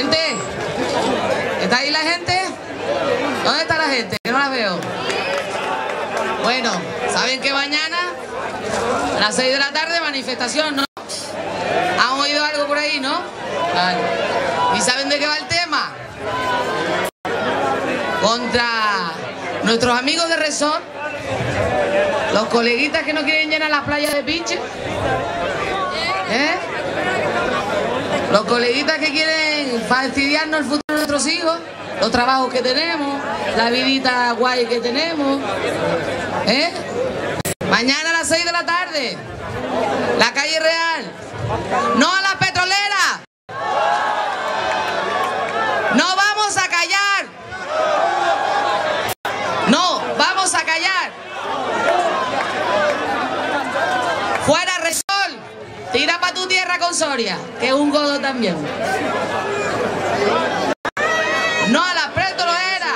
Gente, ¿está ahí la gente? ¿Dónde está la gente? Que no la veo. Bueno, ¿saben que mañana a las 6 de la tarde manifestación, no? ¿Han oído algo por ahí, no? Vale. ¿Y saben de qué va el tema? Contra nuestros amigos de Resort, los coleguitas que no quieren llenar las playas de pinche. Los coleguitas que quieren fastidiarnos el futuro de nuestros hijos, los trabajos que tenemos, la vidita guay que tenemos. ¿Eh? Mañana a las 6 de la tarde, la calle Real. No a la Soria, que es un godo también. No, a la preto no era.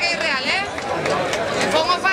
que es real, ¿eh?